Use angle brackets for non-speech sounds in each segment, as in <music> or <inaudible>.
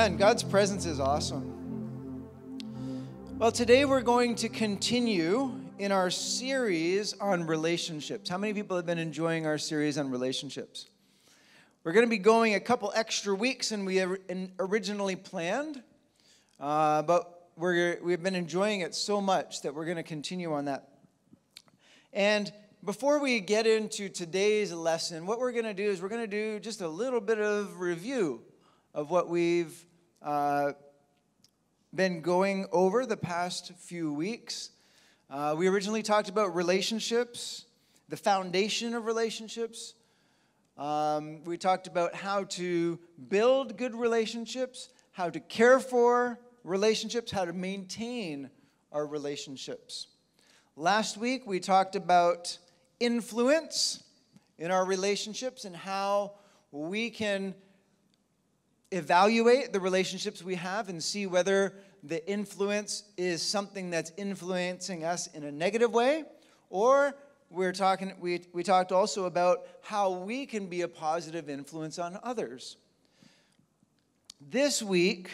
Amen. God's presence is awesome. Well, today we're going to continue in our series on relationships. How many people have been enjoying our series on relationships? We're going to be going a couple extra weeks than we originally planned, uh, but we're, we've been enjoying it so much that we're going to continue on that. And before we get into today's lesson, what we're going to do is we're going to do just a little bit of review of what we've uh, been going over the past few weeks. Uh, we originally talked about relationships, the foundation of relationships. Um, we talked about how to build good relationships, how to care for relationships, how to maintain our relationships. Last week, we talked about influence in our relationships and how we can evaluate the relationships we have and see whether the influence is something that's influencing us in a negative way or we're talking we, we talked also about how we can be a positive influence on others. This week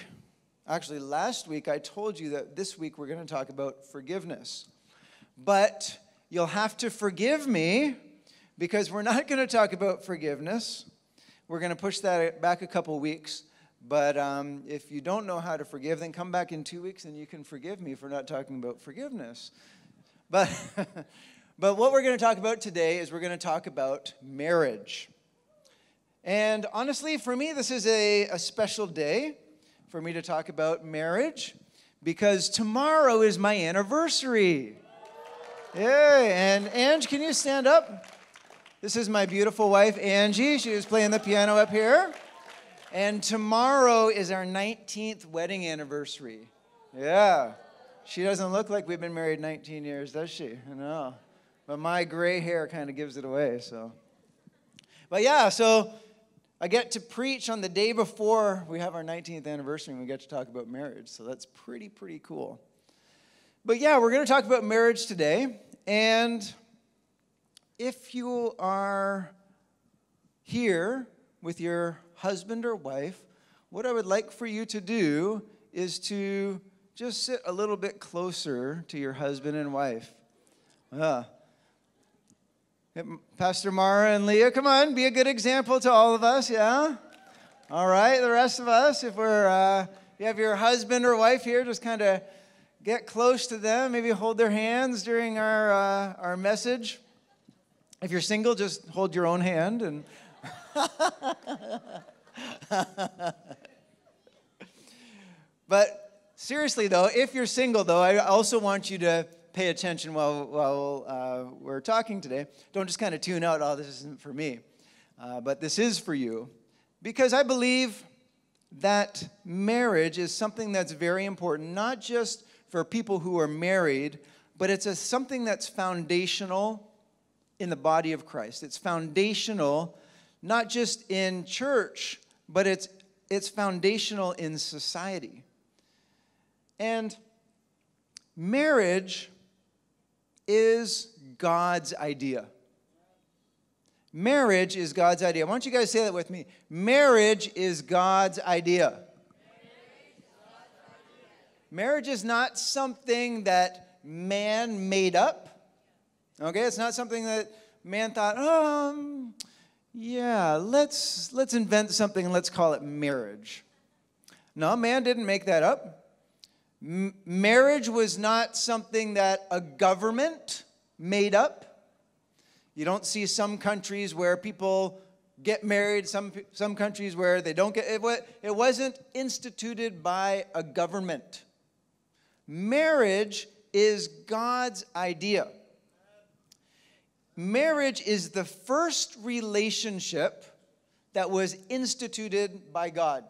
actually last week i told you that this week we're going to talk about forgiveness. But you'll have to forgive me because we're not going to talk about forgiveness. We're going to push that back a couple weeks but um, if you don't know how to forgive, then come back in two weeks and you can forgive me for not talking about forgiveness. But, <laughs> but what we're going to talk about today is we're going to talk about marriage. And honestly, for me, this is a, a special day for me to talk about marriage because tomorrow is my anniversary. Yay! And Ange, can you stand up? This is my beautiful wife, Angie. She was playing the piano up here. And tomorrow is our 19th wedding anniversary. Yeah. She doesn't look like we've been married 19 years, does she? Know. But my gray hair kind of gives it away, so. But yeah, so I get to preach on the day before we have our 19th anniversary and we get to talk about marriage. So that's pretty, pretty cool. But yeah, we're going to talk about marriage today. And if you are here with your husband or wife, what I would like for you to do is to just sit a little bit closer to your husband and wife. Uh, Pastor Mara and Leah, come on, be a good example to all of us, yeah? All right, the rest of us, if we're, uh, you have your husband or wife here, just kind of get close to them, maybe hold their hands during our, uh, our message. If you're single, just hold your own hand and. <laughs> but seriously, though, if you're single, though, I also want you to pay attention while, while uh, we're talking today. Don't just kind of tune out, oh, this isn't for me. Uh, but this is for you. Because I believe that marriage is something that's very important, not just for people who are married, but it's a, something that's foundational in the body of Christ. It's foundational not just in church, but it's, it's foundational in society. And marriage is God's idea. Marriage is God's idea. Why don't you guys say that with me? Marriage is God's idea. Marriage is not something that man made up. Okay, it's not something that man thought, um, yeah, let's, let's invent something and let's call it marriage. No, man didn't make that up. M- marriage was not something that a government made up. You don't see some countries where people get married, some, some countries where they don't get it. It wasn't instituted by a government. Marriage is God's idea marriage is the first relationship that was instituted by God.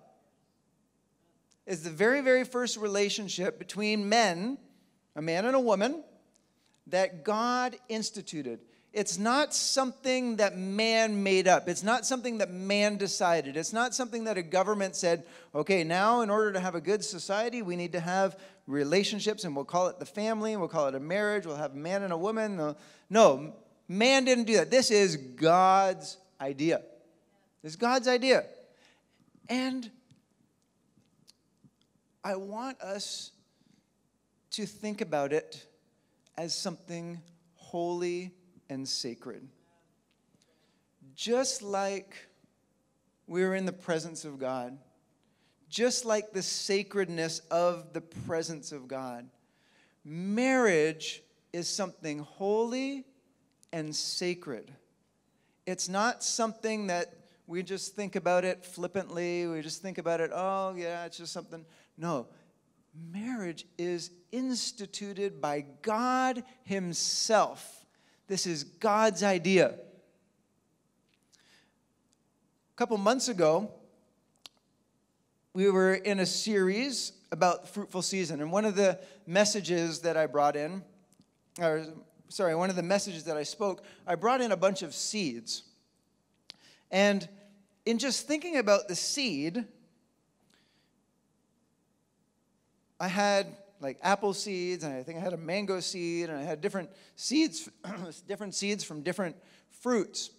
It's the very, very first relationship between men, a man and a woman, that God instituted. It's not something that man made up. It's not something that man decided. It's not something that a government said, okay, now in order to have a good society, we need to have relationships and we'll call it the family, and we'll call it a marriage, we'll have a man and a woman. No, Man didn't do that. This is God's idea. This is God's idea. And I want us to think about it as something holy and sacred. Just like we are in the presence of God, just like the sacredness of the presence of God, marriage is something holy and sacred. It's not something that we just think about it flippantly. We just think about it, oh, yeah, it's just something. No, marriage is instituted by God Himself. This is God's idea. A couple months ago, we were in a series about fruitful season, and one of the messages that I brought in, or sorry, one of the messages that I spoke, I brought in a bunch of seeds. And in just thinking about the seed, I had like apple seeds, and I think I had a mango seed, and I had different seeds, <clears throat> different seeds from different fruits.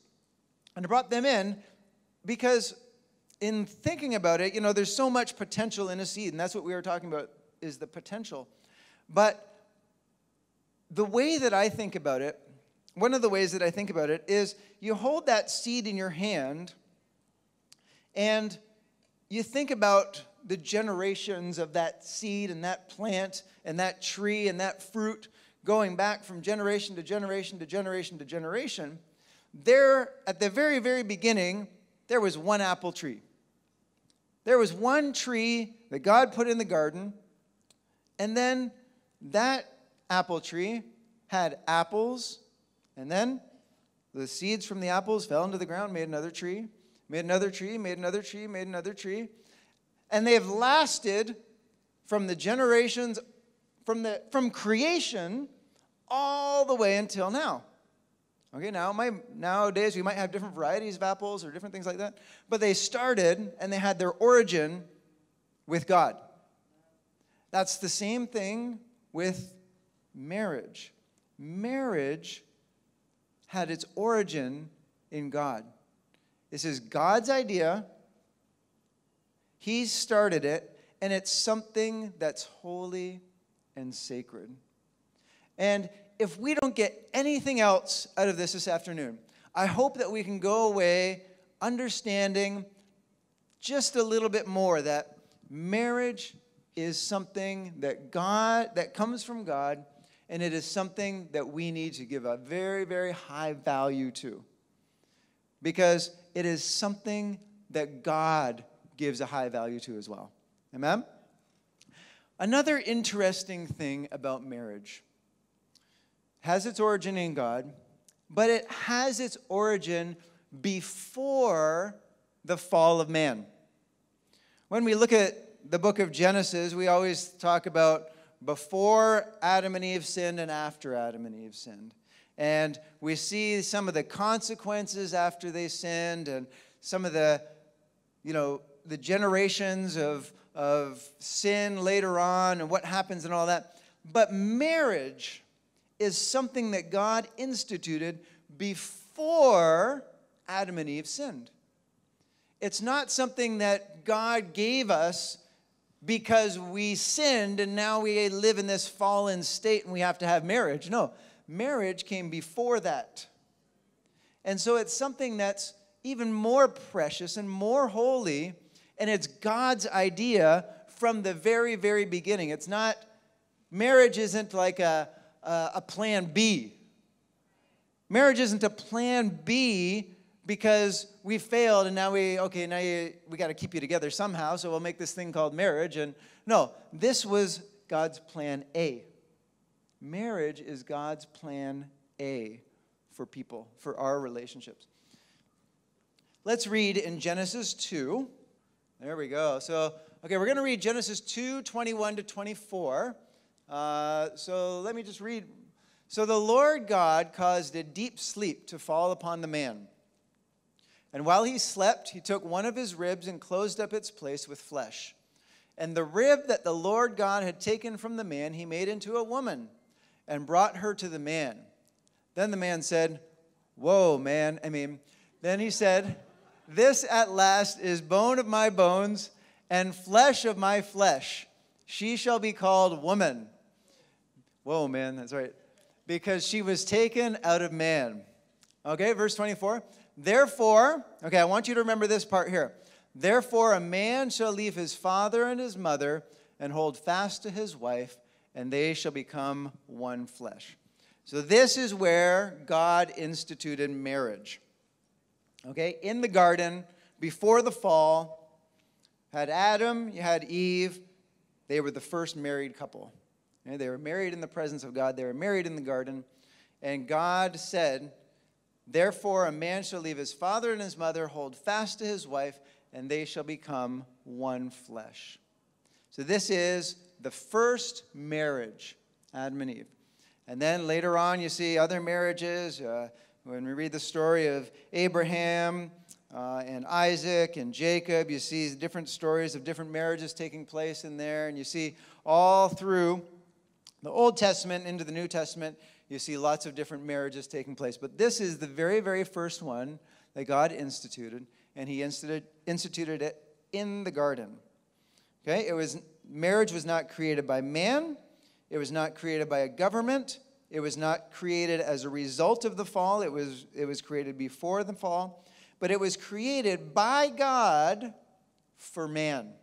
And I brought them in because in thinking about it, you know, there's so much potential in a seed, and that's what we were talking about is the potential. But the way that I think about it, one of the ways that I think about it is you hold that seed in your hand and you think about the generations of that seed and that plant and that tree and that fruit going back from generation to generation to generation to generation. There, at the very, very beginning, there was one apple tree. There was one tree that God put in the garden, and then that apple tree had apples, and then the seeds from the apples fell into the ground, made another tree, made another tree, made another tree, made another tree. And they have lasted from the generations, from, the, from creation all the way until now. Okay, now my, nowadays we might have different varieties of apples or different things like that, but they started and they had their origin with God. That's the same thing with marriage. Marriage had its origin in God. This is God's idea. He started it, and it's something that's holy and sacred. And if we don't get anything else out of this this afternoon, I hope that we can go away understanding just a little bit more that marriage is something that God that comes from God and it is something that we need to give a very very high value to because it is something that God gives a high value to as well. Amen? Another interesting thing about marriage has its origin in God, but it has its origin before the fall of man. When we look at the book of Genesis, we always talk about before Adam and Eve sinned and after Adam and Eve sinned. And we see some of the consequences after they sinned and some of the, you know, the generations of, of sin later on and what happens and all that. But marriage is something that God instituted before Adam and Eve sinned. It's not something that God gave us because we sinned and now we live in this fallen state and we have to have marriage. No, marriage came before that. And so it's something that's even more precious and more holy, and it's God's idea from the very, very beginning. It's not, marriage isn't like a, a, a plan B. Marriage isn't a plan B because we failed and now we okay now you, we got to keep you together somehow so we'll make this thing called marriage and no this was god's plan a Marriage is God's plan A for people, for our relationships. Let's read in Genesis 2. There we go. So, okay, we're going to read Genesis 2 21 to 24. Uh, so let me just read. So the Lord God caused a deep sleep to fall upon the man. And while he slept, he took one of his ribs and closed up its place with flesh. And the rib that the Lord God had taken from the man, he made into a woman and brought her to the man. Then the man said, Whoa, man. I mean, then he said, This at last is bone of my bones and flesh of my flesh. She shall be called woman. Whoa, man, that's right. Because she was taken out of man. Okay, verse 24. Therefore, okay, I want you to remember this part here. Therefore, a man shall leave his father and his mother and hold fast to his wife, and they shall become one flesh. So, this is where God instituted marriage. Okay, in the garden, before the fall, had Adam, you had Eve. They were the first married couple. They were married in the presence of God, they were married in the garden. And God said, Therefore, a man shall leave his father and his mother, hold fast to his wife, and they shall become one flesh. So, this is the first marriage, Adam and Eve. And then later on, you see other marriages. Uh, when we read the story of Abraham uh, and Isaac and Jacob, you see different stories of different marriages taking place in there. And you see all through the Old Testament into the New Testament, you see lots of different marriages taking place. But this is the very, very first one that God instituted, and He instituted, instituted it in the garden. Okay? It was marriage was not created by man, it was not created by a government, it was not created as a result of the fall, it was, it was created before the fall, but it was created by God for man.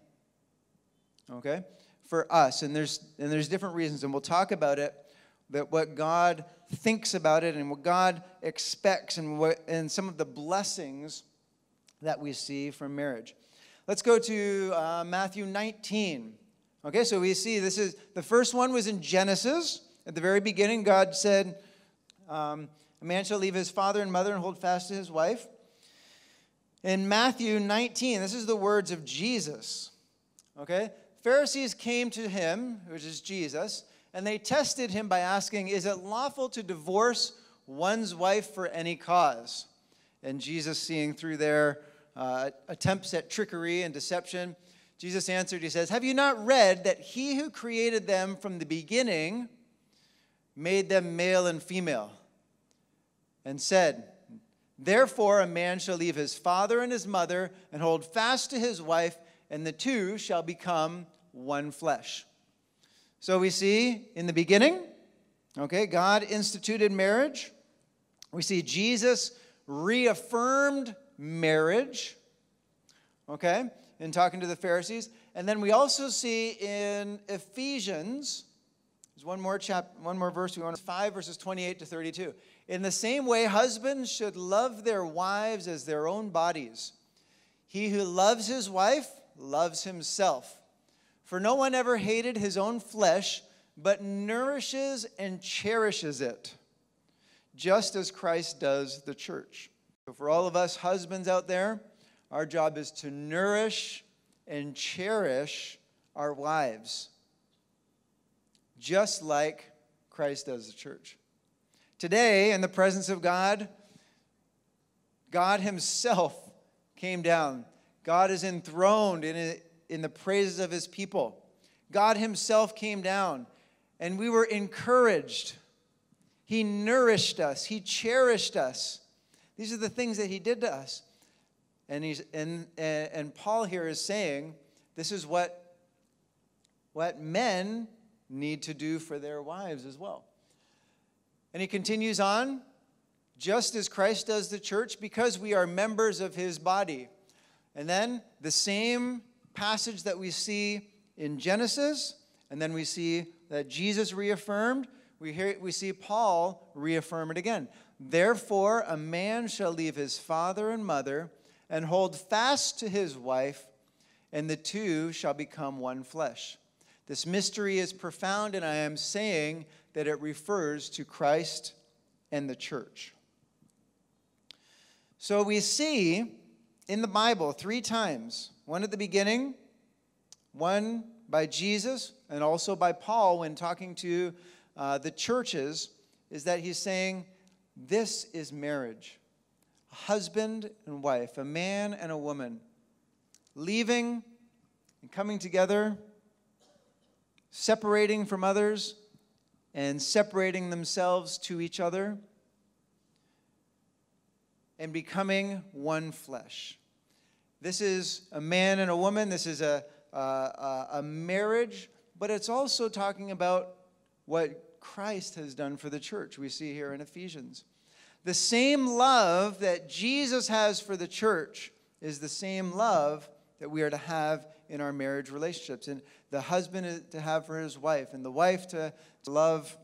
Okay? For us. And there's and there's different reasons, and we'll talk about it that what God thinks about it and what God expects and, what, and some of the blessings that we see from marriage. Let's go to uh, Matthew 19. Okay, so we see this is the first one was in Genesis. At the very beginning, God said, um, A man shall leave his father and mother and hold fast to his wife. In Matthew 19, this is the words of Jesus. Okay, Pharisees came to him, which is Jesus, and they tested him by asking, Is it lawful to divorce one's wife for any cause? And Jesus, seeing through their uh, attempts at trickery and deception, Jesus answered, He says, Have you not read that he who created them from the beginning made them male and female? And said, Therefore, a man shall leave his father and his mother and hold fast to his wife, and the two shall become one flesh. So we see in the beginning, okay, God instituted marriage. We see Jesus reaffirmed marriage, okay, in talking to the Pharisees. And then we also see in Ephesians, there's one more chap, one more verse we want 5 verses 28 to 32. In the same way, husbands should love their wives as their own bodies. He who loves his wife loves himself. For no one ever hated his own flesh, but nourishes and cherishes it, just as Christ does the church. So, for all of us husbands out there, our job is to nourish and cherish our wives, just like Christ does the church. Today, in the presence of God, God Himself came down. God is enthroned in in the praises of his people. God himself came down and we were encouraged. He nourished us, he cherished us. These are the things that he did to us. And, he's, and, and Paul here is saying this is what, what men need to do for their wives as well. And he continues on just as Christ does the church, because we are members of his body. And then the same passage that we see in Genesis, and then we see that Jesus reaffirmed. We, hear, we see Paul reaffirm it again. Therefore, a man shall leave his father and mother and hold fast to his wife, and the two shall become one flesh. This mystery is profound, and I am saying that it refers to Christ and the church. So we see in the Bible three times one at the beginning, one by Jesus, and also by Paul when talking to uh, the churches, is that he's saying, This is marriage. A husband and wife, a man and a woman, leaving and coming together, separating from others, and separating themselves to each other, and becoming one flesh. This is a man and a woman. This is a, a, a marriage but it's also talking about what Christ has done for the church. We see here in Ephesians. The same love that Jesus has for the church is the same love that we are to have in our marriage relationships. And the husband to have for his wife, and the wife to, to love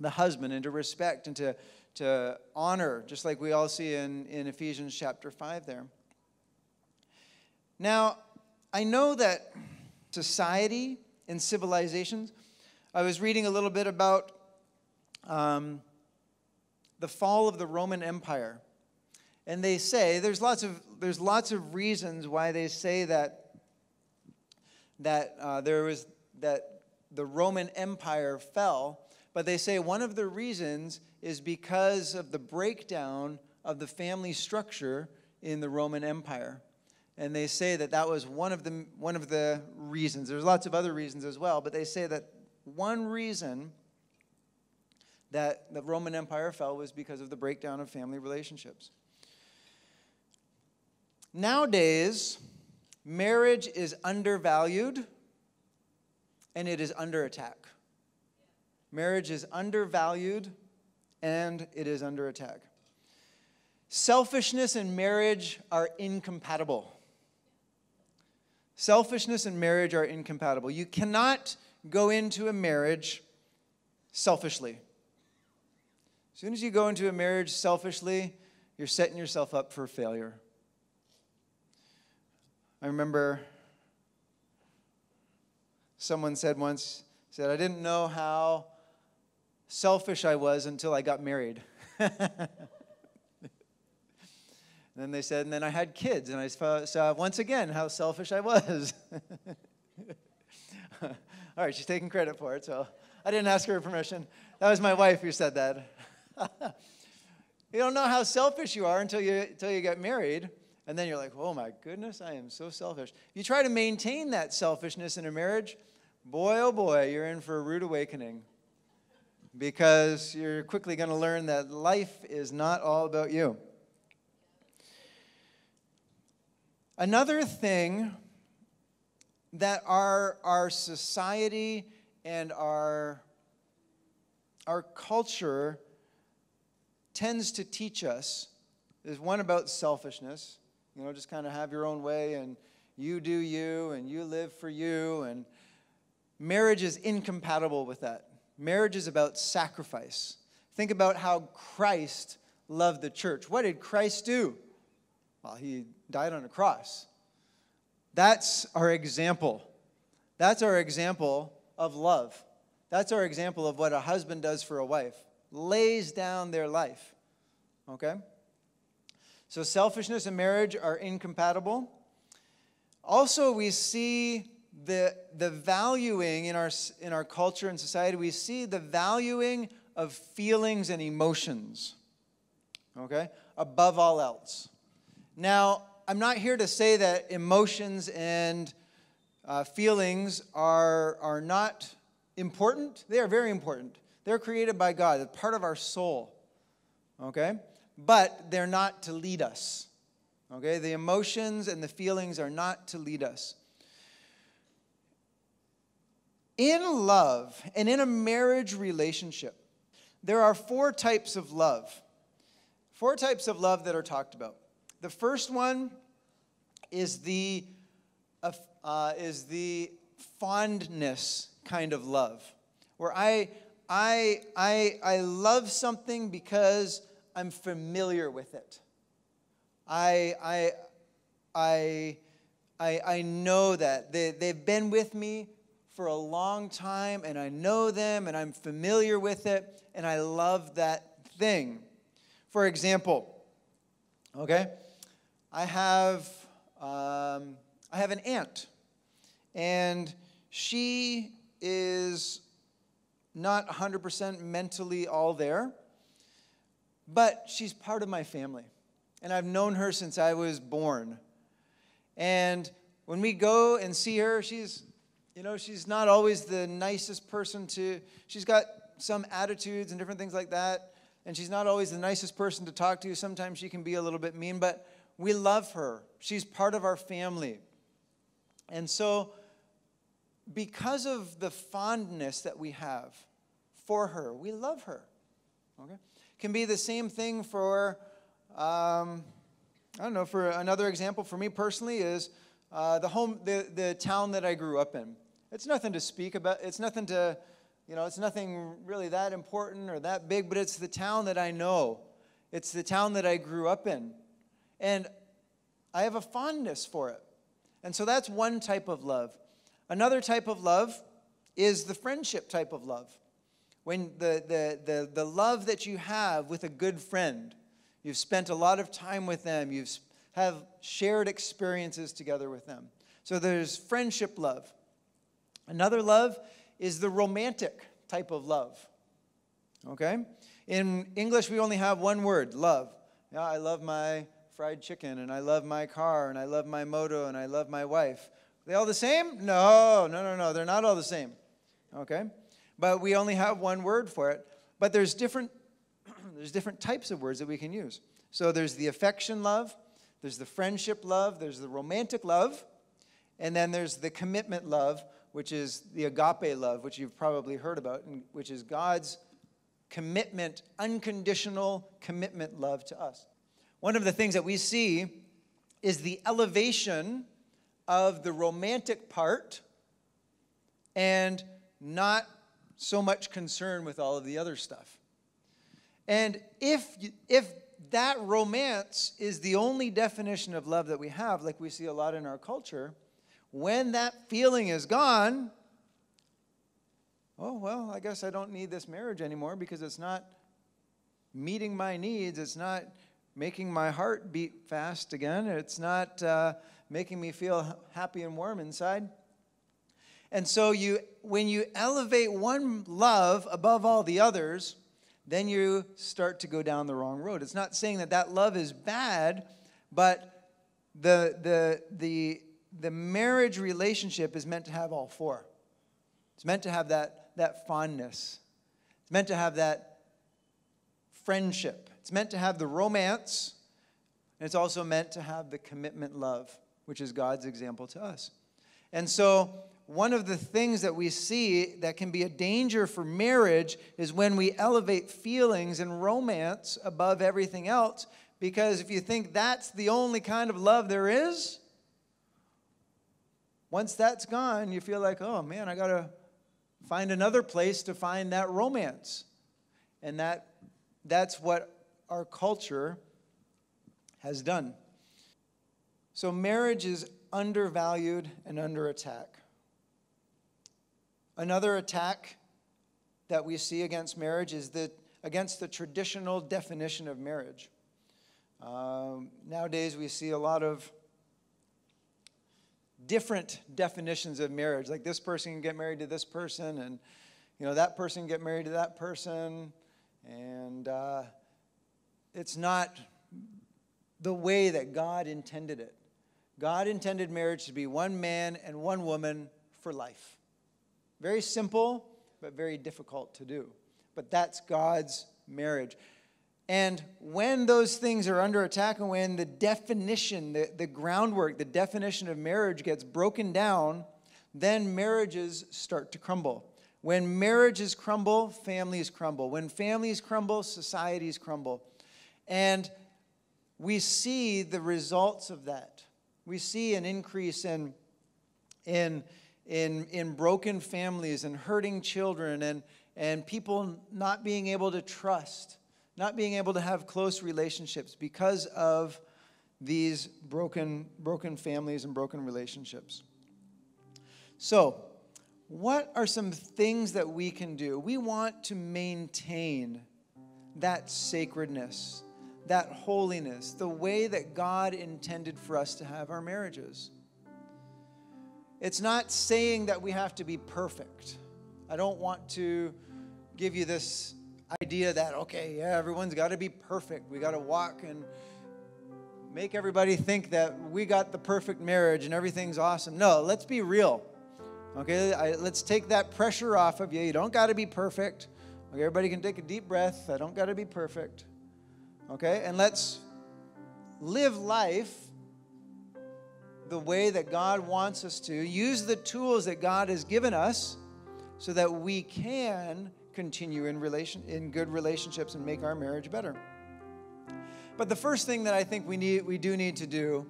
the husband and to respect and to, to honor, just like we all see in, in Ephesians chapter 5 there. Now, I know that society and civilizations, I was reading a little bit about um, the fall of the Roman Empire. And they say there's lots of there's lots of reasons why they say that that uh, there was that the Roman Empire fell, but they say one of the reasons is because of the breakdown of the family structure in the Roman Empire. And they say that that was one of the one of the reasons. There's lots of other reasons as well, but they say that one reason that the Roman Empire fell was because of the breakdown of family relationships. Nowadays, marriage is undervalued and it is under attack. Marriage is undervalued and it is under attack. Selfishness and marriage are incompatible. Selfishness and marriage are incompatible. You cannot go into a marriage selfishly. As soon as you go into a marriage selfishly, you're setting yourself up for failure. I remember someone said once, said, I didn't know how selfish I was until I got married. <laughs> then they said, and then I had kids, and I saw once again how selfish I was. <laughs> All right, she's taking credit for it, so I didn't ask her permission. That was my wife who said that. <laughs> you don't know how selfish you are until you, until you get married. And then you're like, oh my goodness, I am so selfish. You try to maintain that selfishness in a marriage, boy, oh boy, you're in for a rude awakening. Because you're quickly going to learn that life is not all about you. Another thing that our, our society and our, our culture tends to teach us is one about selfishness, you know, just kind of have your own way and you do you and you live for you. And marriage is incompatible with that. Marriage is about sacrifice. Think about how Christ loved the church. What did Christ do? Well, he died on a cross. That's our example. That's our example of love. That's our example of what a husband does for a wife lays down their life. Okay? So selfishness and marriage are incompatible. Also, we see the, the valuing in our, in our culture and society, we see the valuing of feelings and emotions, okay, above all else. Now, I'm not here to say that emotions and uh, feelings are, are not important. They are very important. They're created by God, they're part of our soul, okay? but they're not to lead us. Okay? The emotions and the feelings are not to lead us. In love and in a marriage relationship, there are four types of love. Four types of love that are talked about. The first one is the, uh, is the fondness kind of love, where I, I, I, I love something because I'm familiar with it. I, I, I, I, I know that. They, they've been with me for a long time, and I know them, and I'm familiar with it, and I love that thing. For example, okay, I have, um, I have an aunt, and she is not 100% mentally all there. But she's part of my family. And I've known her since I was born. And when we go and see her, she's, you know, she's not always the nicest person to, she's got some attitudes and different things like that. And she's not always the nicest person to talk to. Sometimes she can be a little bit mean, but we love her. She's part of our family. And so because of the fondness that we have for her, we love her. Okay? Can be the same thing for, um, I don't know, for another example for me personally is uh, the home, the, the town that I grew up in. It's nothing to speak about, it's nothing to, you know, it's nothing really that important or that big, but it's the town that I know. It's the town that I grew up in. And I have a fondness for it. And so that's one type of love. Another type of love is the friendship type of love. When the, the, the, the love that you have with a good friend, you've spent a lot of time with them, you've have shared experiences together with them. So there's friendship love. Another love is the romantic type of love. Okay? In English, we only have one word love. Yeah, I love my fried chicken, and I love my car, and I love my moto, and I love my wife. They all the same? No, no, no, no. They're not all the same. Okay? But we only have one word for it. But there's different <clears throat> there's different types of words that we can use. So there's the affection love, there's the friendship love, there's the romantic love, and then there's the commitment love, which is the agape love, which you've probably heard about, and which is God's commitment, unconditional commitment love to us. One of the things that we see is the elevation of the romantic part and not so much concern with all of the other stuff. And if, if that romance is the only definition of love that we have, like we see a lot in our culture, when that feeling is gone, oh, well, I guess I don't need this marriage anymore because it's not meeting my needs. It's not making my heart beat fast again. It's not uh, making me feel happy and warm inside. And so you when you elevate one love above all the others, then you start to go down the wrong road. It's not saying that that love is bad, but the the the the marriage relationship is meant to have all four. It's meant to have that that fondness. It's meant to have that friendship. It's meant to have the romance, and it's also meant to have the commitment love which is God's example to us. And so, one of the things that we see that can be a danger for marriage is when we elevate feelings and romance above everything else. Because if you think that's the only kind of love there is, once that's gone, you feel like, oh man, I got to find another place to find that romance. And that, that's what our culture has done. So, marriage is undervalued and under attack. Another attack that we see against marriage is that against the traditional definition of marriage. Um, nowadays, we see a lot of different definitions of marriage. Like this person can get married to this person, and you know that person can get married to that person, and uh, it's not the way that God intended it. God intended marriage to be one man and one woman for life. Very simple, but very difficult to do. But that's God's marriage. And when those things are under attack and when the definition, the, the groundwork, the definition of marriage gets broken down, then marriages start to crumble. When marriages crumble, families crumble. When families crumble, societies crumble. And we see the results of that we see an increase in, in, in, in broken families and hurting children and, and people not being able to trust, not being able to have close relationships because of these broken, broken families and broken relationships. So, what are some things that we can do? We want to maintain that sacredness that holiness, the way that God intended for us to have our marriages. It's not saying that we have to be perfect. I don't want to give you this idea that, okay, yeah, everyone's got to be perfect. We got to walk and make everybody think that we got the perfect marriage and everything's awesome. No, let's be real. Okay, I, let's take that pressure off of you. You don't got to be perfect. Okay, everybody can take a deep breath. I don't got to be perfect. Okay? And let's live life the way that God wants us to, use the tools that God has given us so that we can continue in relation in good relationships and make our marriage better. But the first thing that I think we need we do need to do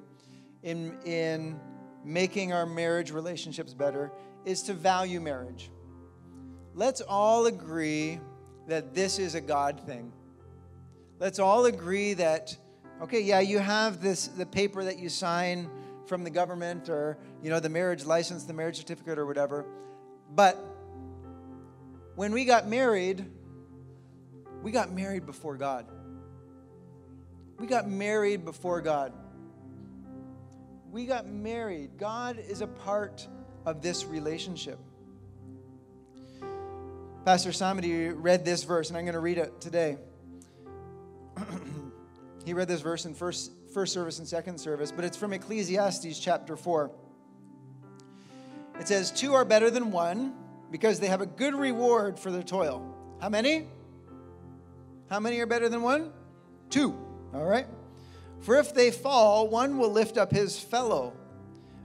in in making our marriage relationships better is to value marriage. Let's all agree that this is a God thing. Let's all agree that okay, yeah, you have this the paper that you sign from the government or you know the marriage license, the marriage certificate or whatever. But when we got married, we got married before God. We got married before God. We got married. God is a part of this relationship. Pastor Samadi read this verse, and I'm going to read it today. <clears throat> he read this verse in first, first service and second service, but it's from Ecclesiastes chapter 4. It says, Two are better than one because they have a good reward for their toil. How many? How many are better than one? Two. All right. For if they fall, one will lift up his fellow.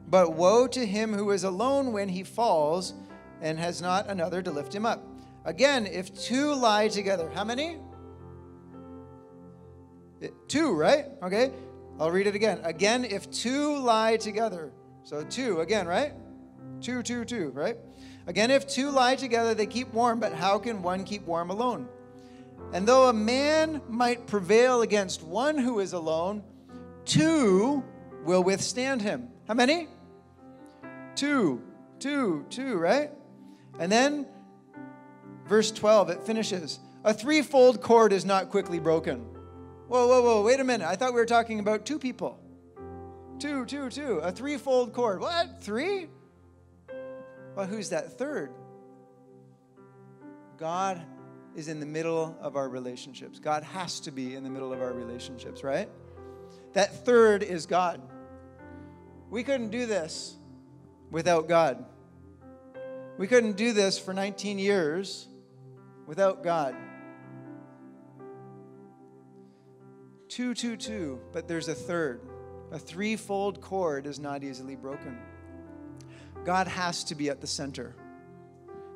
But woe to him who is alone when he falls and has not another to lift him up. Again, if two lie together, how many? Eh, two, right? Okay. I'll read it again. Again, if two lie together. So two, again, right? Two, two, two, right? Again, if two lie together, they keep warm, but how can one keep warm alone? And though a man might prevail against one who is alone, two will withstand him. How many? Two, two, two, right? And then verse 12, it finishes A threefold cord is not quickly broken. Whoa, whoa, whoa, wait a minute. I thought we were talking about two people. Two, two, two. A threefold cord. What? Three? Well, who's that third? God is in the middle of our relationships. God has to be in the middle of our relationships, right? That third is God. We couldn't do this without God. We couldn't do this for 19 years without God. Two, two, two, but there's a third. A threefold cord is not easily broken. God has to be at the center.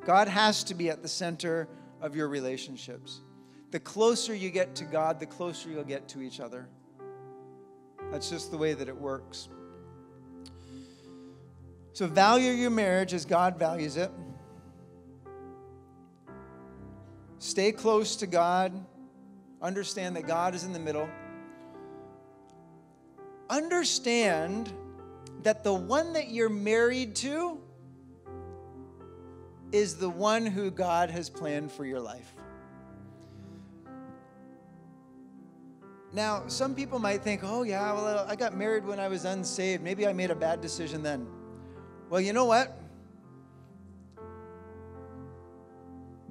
God has to be at the center of your relationships. The closer you get to God, the closer you'll get to each other. That's just the way that it works. So, value your marriage as God values it. Stay close to God. Understand that God is in the middle. Understand that the one that you're married to is the one who God has planned for your life. Now, some people might think, oh, yeah, well, uh, I got married when I was unsaved. Maybe I made a bad decision then. Well, you know what?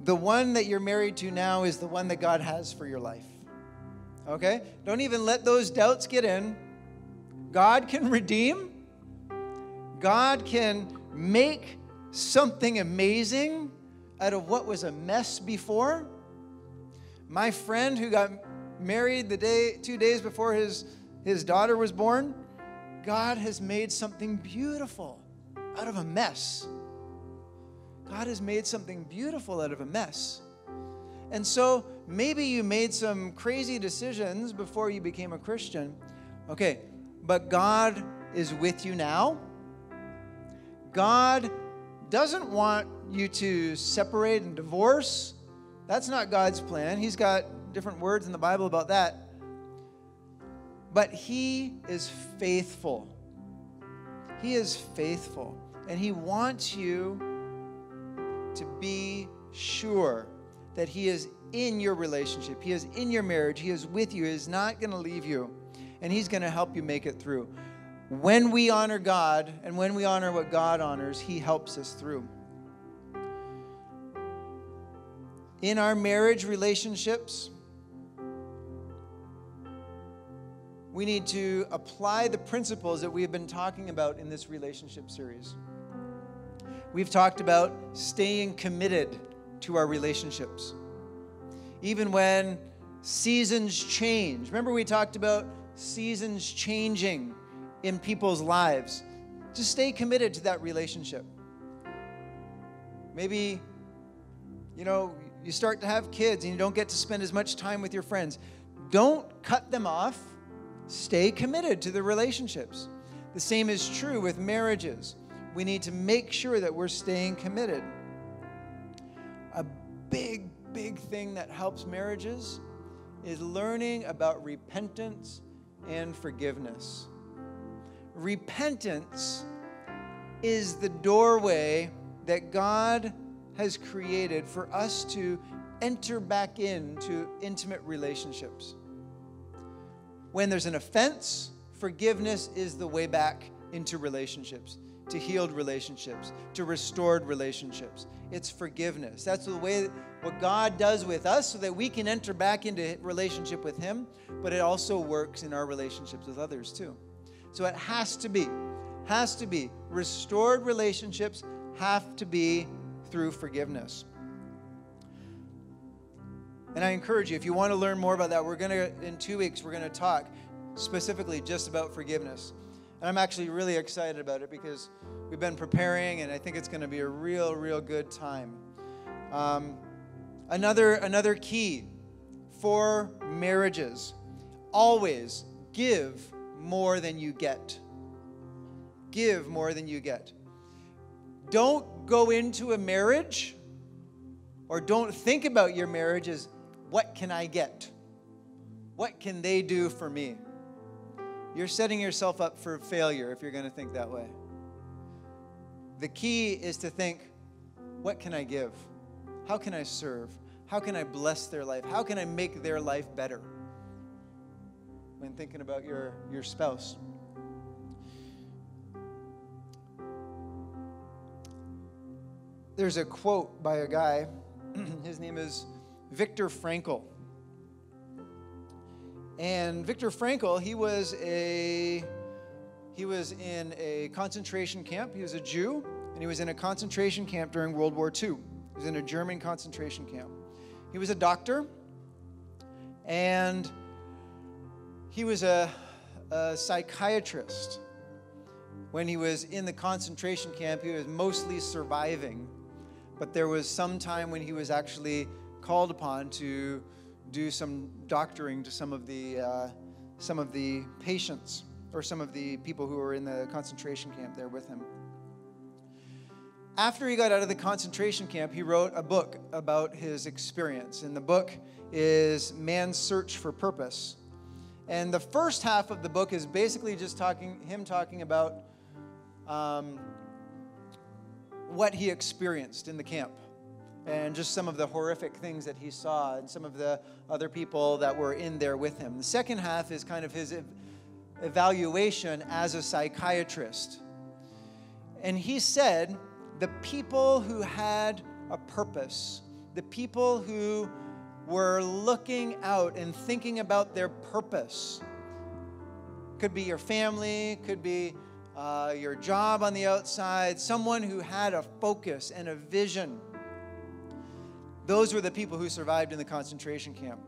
The one that you're married to now is the one that God has for your life. Okay? Don't even let those doubts get in. God can redeem, God can make something amazing out of what was a mess before. My friend who got married the day two days before his, his daughter was born, God has made something beautiful out of a mess. God has made something beautiful out of a mess. And so maybe you made some crazy decisions before you became a Christian. Okay, but God is with you now. God doesn't want you to separate and divorce. That's not God's plan. He's got different words in the Bible about that. But He is faithful. He is faithful. And He wants you to be sure that He is in your relationship, He is in your marriage, He is with you, He is not going to leave you, and He's going to help you make it through when we honor God and when we honor what God honors, He helps us through. In our marriage relationships, we need to apply the principles that we have been talking about in this relationship series. We've talked about staying committed to our relationships. Even when seasons change. Remember, we talked about seasons changing in people's lives. Just stay committed to that relationship. Maybe, you know, you start to have kids and you don't get to spend as much time with your friends. Don't cut them off. Stay committed to the relationships. The same is true with marriages. We need to make sure that we're staying committed. A big, big thing that helps marriages is learning about repentance and forgiveness. Repentance is the doorway that God has created for us to enter back into intimate relationships. When there's an offense, forgiveness is the way back into relationships, to healed relationships, to restored relationships. It's forgiveness. That's the way what God does with us so that we can enter back into relationship with Him, but it also works in our relationships with others too. So it has to be, has to be. Restored relationships have to be through forgiveness. And I encourage you, if you want to learn more about that, we're going to, in two weeks, we're going to talk specifically just about forgiveness. And I'm actually really excited about it because we've been preparing, and I think it's going to be a real, real good time. Um, another, another key for marriages always give more than you get. Give more than you get. Don't go into a marriage or don't think about your marriage as what can I get? What can they do for me? You're setting yourself up for failure if you're going to think that way. The key is to think what can I give? How can I serve? How can I bless their life? How can I make their life better? When thinking about your, your spouse. there's a quote by a guy. <clears throat> His name is Viktor Frankl. And Viktor Frankl, he was a he was in a concentration camp. He was a Jew, and he was in a concentration camp during World War II. He was in a German concentration camp. He was a doctor, and he was a, a psychiatrist. When he was in the concentration camp, he was mostly surviving but there was some time when he was actually called upon to do some doctoring to some of the uh, some of the patients or some of the people who were in the concentration camp there with him. After he got out of the concentration camp, he wrote a book about his experience, and the book is Man's Search for Purpose. And the first half of the book is basically just talking him talking about um, what he experienced in the camp and just some of the horrific things that he saw and some of the other people that were in there with him. The second half is kind of his evaluation as a psychiatrist. And he said the people who had a purpose, the people who were looking out and thinking about their purpose, could be your family, could be uh, your job on the outside, someone who had a focus and a vision. Those were the people who survived in the concentration camp.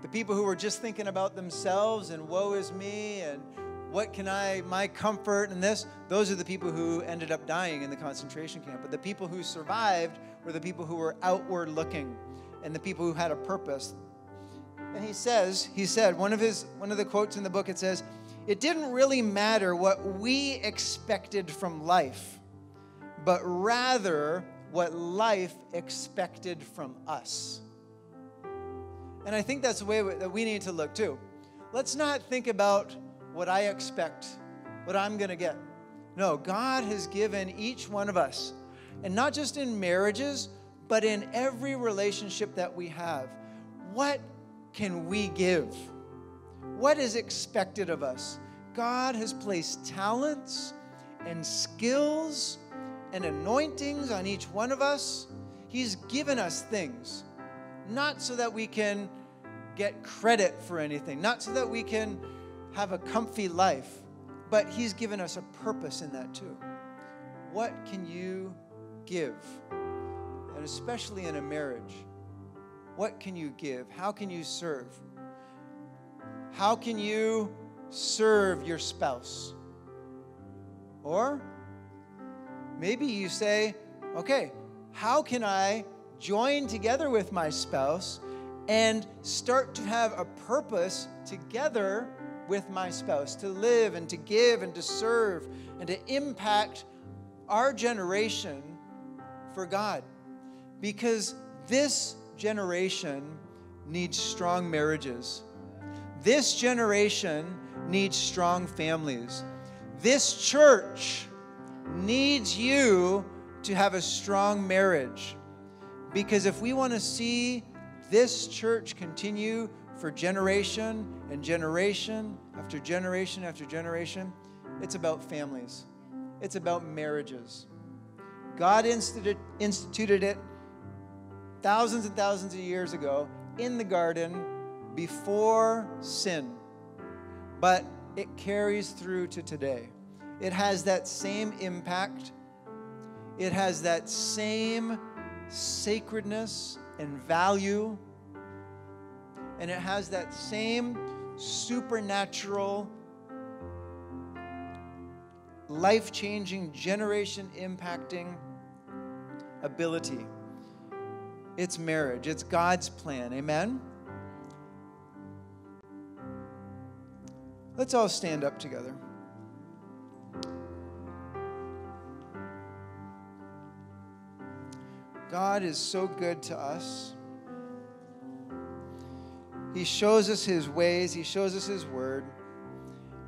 The people who were just thinking about themselves and woe is me and what can I, my comfort and this, those are the people who ended up dying in the concentration camp. But the people who survived were the people who were outward looking and the people who had a purpose. And he says, he said, one of his one of the quotes in the book, it says, it didn't really matter what we expected from life, but rather what life expected from us. And I think that's the way that we need to look too. Let's not think about what I expect, what I'm going to get. No, God has given each one of us, and not just in marriages, but in every relationship that we have. What can we give? What is expected of us? God has placed talents and skills and anointings on each one of us. He's given us things, not so that we can get credit for anything, not so that we can have a comfy life, but He's given us a purpose in that too. What can you give? And especially in a marriage, what can you give? How can you serve? How can you serve your spouse? Or maybe you say, okay, how can I join together with my spouse and start to have a purpose together with my spouse to live and to give and to serve and to impact our generation for God? Because this generation needs strong marriages. This generation needs strong families. This church needs you to have a strong marriage. Because if we want to see this church continue for generation and generation after generation after generation, it's about families, it's about marriages. God instituted, it thousands and thousands of years ago in the garden before sin. But it carries through to today. It has that same impact, it has that same sacredness and value, and it has that same supernatural, life changing, generation impacting ability. It's marriage, it's God's plan. Amen? Let's all stand up together. God is so good to us. He shows us His ways, He shows us His word,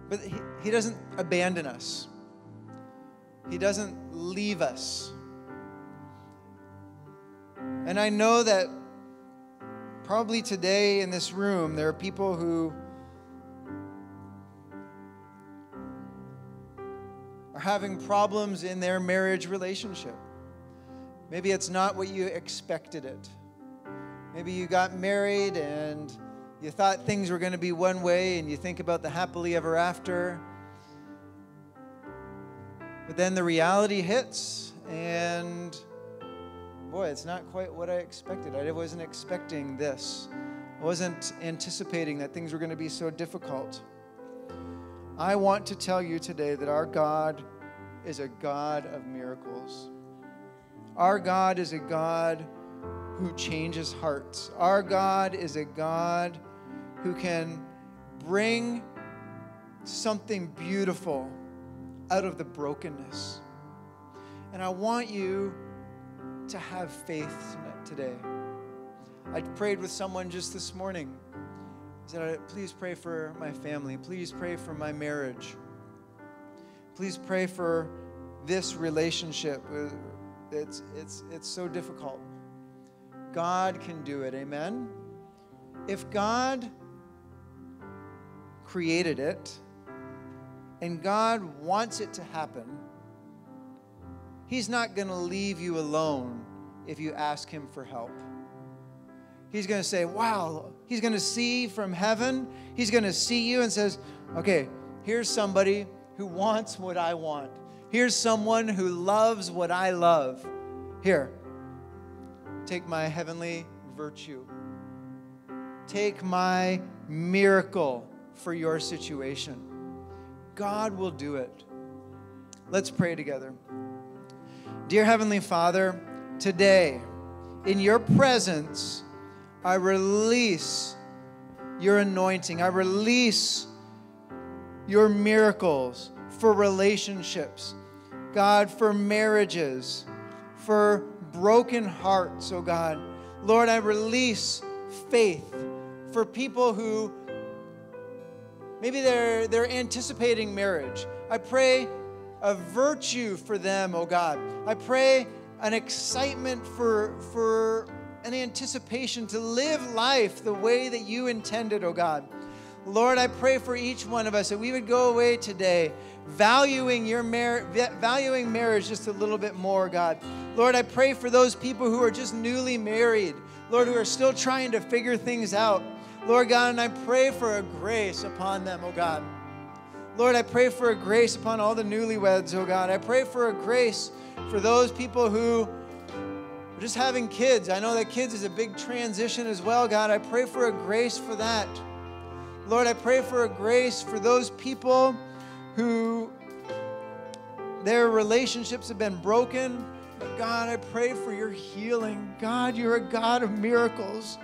but He, he doesn't abandon us, He doesn't leave us. And I know that probably today in this room, there are people who are having problems in their marriage relationship. Maybe it's not what you expected it. Maybe you got married and you thought things were going to be one way and you think about the happily ever after. But then the reality hits and boy, it's not quite what I expected. I wasn't expecting this. I wasn't anticipating that things were going to be so difficult. I want to tell you today that our God is a God of miracles. Our God is a God who changes hearts. Our God is a God who can bring something beautiful out of the brokenness. And I want you to have faith today. I prayed with someone just this morning. I said, Please pray for my family. Please pray for my marriage. Please pray for this relationship uh, it's, it's, it's so difficult. God can do it. Amen? If God created it and God wants it to happen, He's not going to leave you alone if you ask Him for help. He's going to say, Wow, He's going to see from heaven. He's going to see you and says, Okay, here's somebody who wants what I want. Here's someone who loves what I love. Here, take my heavenly virtue. Take my miracle for your situation. God will do it. Let's pray together. Dear Heavenly Father, today, in your presence, I release your anointing. I release your miracles for relationships, God, for marriages, for broken hearts, oh God. Lord, I release faith for people who maybe they're, they're anticipating marriage. I pray a virtue for them, oh God. I pray an excitement for, for an anticipation to live life the way that you intended, oh God. Lord, I pray for each one of us that we would go away today valuing your mar- valuing marriage just a little bit more, God. Lord, I pray for those people who are just newly married, Lord, who are still trying to figure things out. Lord God, and I pray for a grace upon them, oh God. Lord, I pray for a grace upon all the newlyweds, oh God. I pray for a grace for those people who are just having kids. I know that kids is a big transition as well, God. I pray for a grace for that. Lord, I pray for a grace for those people who Their relationships have been broken. But God, I pray for your healing. God, you're a God of miracles.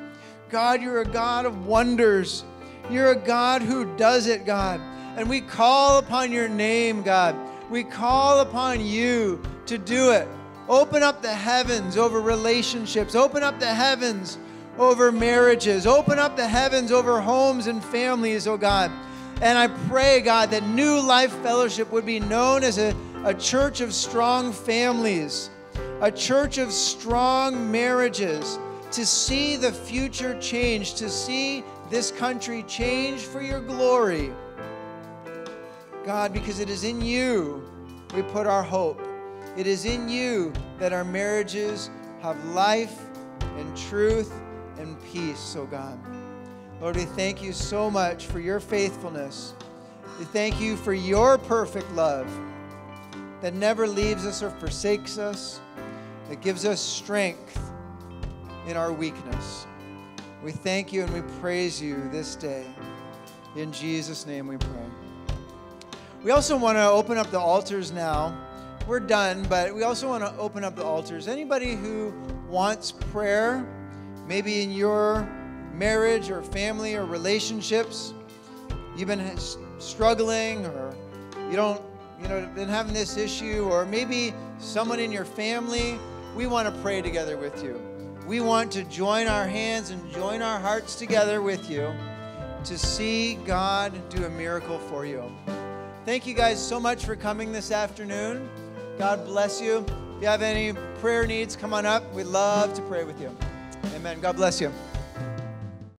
God, you're a God of wonders. You're a God who does it, God. And we call upon your name, God. We call upon you to do it. Open up the heavens over relationships. Open up the heavens over marriages. Open up the heavens over homes and families, oh God. And I pray, God, that New Life Fellowship would be known as a, a church of strong families, a church of strong marriages, to see the future change, to see this country change for your glory. God, because it is in you we put our hope. It is in you that our marriages have life and truth and peace, oh God. Lord, we thank you so much for your faithfulness. We thank you for your perfect love that never leaves us or forsakes us, that gives us strength in our weakness. We thank you and we praise you this day. In Jesus' name we pray. We also want to open up the altars now. We're done, but we also want to open up the altars. Anybody who wants prayer, maybe in your marriage or family or relationships, you've been struggling or you don't, you know, been having this issue, or maybe someone in your family, we want to pray together with you. We want to join our hands and join our hearts together with you to see God do a miracle for you. Thank you guys so much for coming this afternoon. God bless you. If you have any prayer needs, come on up. We'd love to pray with you. Amen. God bless you.